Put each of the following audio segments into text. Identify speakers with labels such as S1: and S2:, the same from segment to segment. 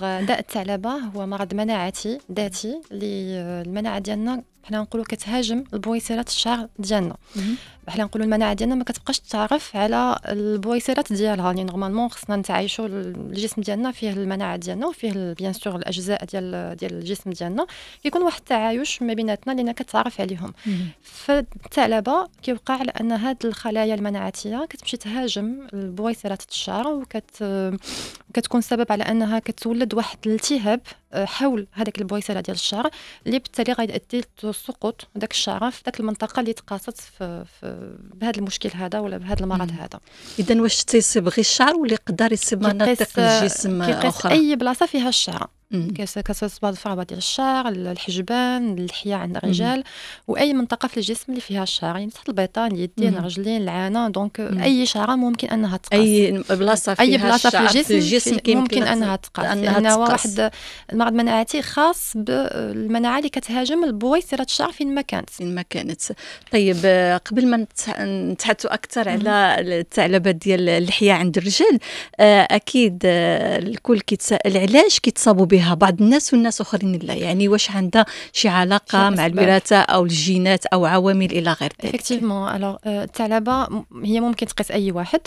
S1: داء الثعلبه هو مرض مناعتي ذاتي اللي المناعة ديالنا حنا نقولوا كتهاجم البويصيرات الشعر ديالنا. حنا نقولوا المناعة ديالنا ما كتبقاش تعرف على البويصيرات ديالها. يعني normalement خصنا نتعايشوا الجسم ديالنا فيه المناعة ديالنا وفيه bien sûr الأجزاء ديال ديال الجسم ديالنا. كيكون واحد التعايش ما بيناتنا اللي كتعرف عليهم. فالثعلبه كيوقع على أن هاد الخلايا المناعتية كتمشي تهاجم البويصيرات الشعر وكت كتكون سبب على أنها كتولد واحد الالتهاب حول هذاك البويصيره ديال الشعر اللي بالتالي غيؤدي لسقوط داك الشعر في داك المنطقة اللي تقاصت في, في بهذا المشكل هذا ولا بهذا المرض هذا.
S2: اذا واش تيصيب غير الشعر ولا يقدر يصيب مناطق الجسم أخرى؟
S1: أي بلاصة فيها الشعر. كتصبات الفربة ديال الشعر الحجبان اللحية عند الرجال وأي منطقة في الجسم اللي فيها الشعر يعني تحت البيطان اليدين الرجلين العانة دونك أي شعرة ممكن أنها تقاس.
S2: أي بلاصة فيها
S1: أي بلاصة في الجسم,
S2: في الجسم
S1: في ممكن أنها تقاس. لأنه واحد المرض مناعتي خاص بالمناعة اللي كتهاجم البويصيرة الشعر فين ما كانت.
S2: فين ما كانت. طيب قبل ما نتحدثوا أكثر على الثعلبة ديال اللحية عند الرجال آه، أكيد آه، الكل كيتسائل علاش كيتصابوا بها. بها. بعض الناس والناس آخرين لا. يعني واش عندها شي علاقة مع الوراثة أو الجينات أو عوامل إلى غير ذلك.
S1: Effectivement. Alors الثعلبه هي ممكن تقيس أي واحد.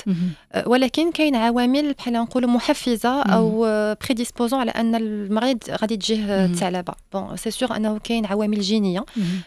S1: أه، ولكن كاين عوامل بحال نقولوا محفزة أو prédisposants على أن المريض غادي تجيه الثعلبه bon c'est sûr أنه كاين عوامل جينية.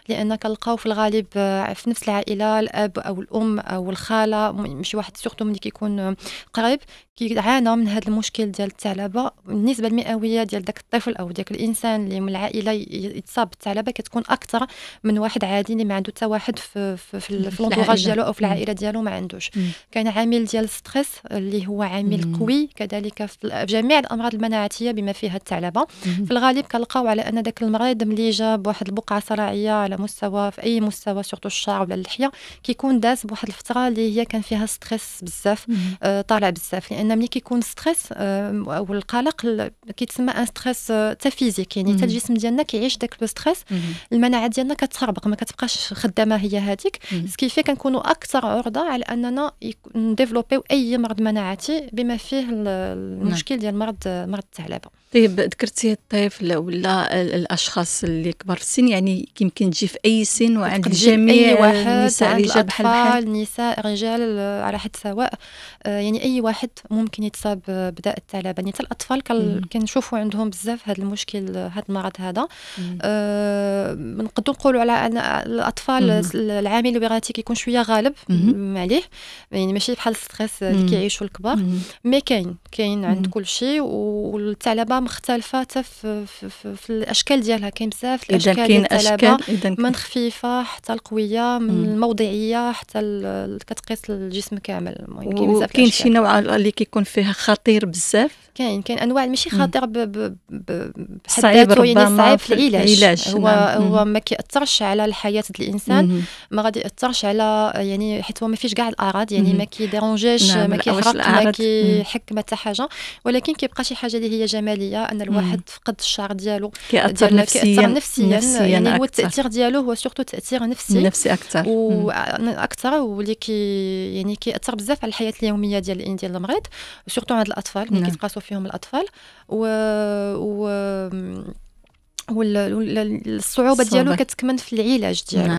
S1: لأن كنلقاو في الغالب أه، في نفس العائلة الأب أو الأم أو الخالة ماشي واحد surtout ملي كيكون قريب كيعانى من هذا المشكل ديال الثعلبه النسبة المئويه ديال داك الطفل أو داك الإنسان اللي من العائلة يتصاب بالثعلبه كتكون أكثر من واحد عادي اللي ما عنده حتى واحد في في, في, في ال entourage ديالو أو في العائلة ديالو ما عندوش. كاين عامل ديال ال stress اللي هو عامل مم. قوي كذلك في جميع الأمراض المناعتية بما فيها الثعلبه في الغالب كنلقاو على أن داك المريض ملي جاب واحد البقعة صلعية على مستوى في أي مستوى surtout الشعر ولا اللحية كيكون داز بواحد الفترة اللي هي كان فيها stress بزاف آه طالع بزاف. لأن ملي كيكون stress آه أو القلق كيتسمى un stress حتى physique يعني حتى الجسم ديالنا كيعيش داك le stress المناعه ديالنا كتخربق ما كتبقاش خدامه هي هذيك ce qui fait كنكونوا أكثر عرضه على اننا نديفلوبيو اي مرض مناعتي بما فيه المشكل ديال مرض مرض الثعلبه
S2: طيب ذكرتي الطفل ولا الاشخاص اللي كبار في السن يعني يمكن تجي في اي سن وعند جميع
S1: أي واحد النساء رجال بحال بحال نساء رجال على حد سواء يعني اي واحد ممكن يتصاب بداء الثعلبه يعني حتى الاطفال كنشوفوا عندهم بزاف هذا المشكل هذا المرض هذا. نقدروا نقولوا على أن الأطفال العامل الوراثي كيكون شوية غالب عليه. يعني ماشي بحال ال stress اللي كيعيشوا الكبار mais كاين كاين عند كل شيء والثعلبه مختلفة حتى في, في, في, في الأشكال ديالها. كاين بزاف
S2: الأشكال ديال الثعلبه
S1: من خفيفة حتى القوية من الموضعية حتى كتقيس الجسم كامل.
S2: المهم كاين بزاف كاين شي نوع اللي كيكون فيها خطير بزاف؟
S1: كاين كاين أنواع ماشي خطير ب ب ب صعيب يعني صعيب في العلاج هو نعم. هو ما كيأثرش على الحياة الإنسان ما غادي يأثرش على يعني حيت هو ما فيش كاع الأعراض يعني ما كيديرونجيش نعم. ما كيحرق ما كيحك ما حتى حاجة. ولكن كيبقى شي حاجة اللي هي جمالية أن الواحد فقد الشعر ديالو
S2: كيأثر نفسيا
S1: نفسيا, نفسيا يعني هو التأثير ديالو هو surtout تأثير نفسي.
S2: نفسي أكثر.
S1: وأكثر واللي كي يعني كيأثر بزاف على الحياة اليومية ديال ديال المريض سورتو عند الأطفال اللي نعم. كيتقاسوا فيهم الأطفال. و, و والصعوبه ديالو كتكمن في العلاج ديالو.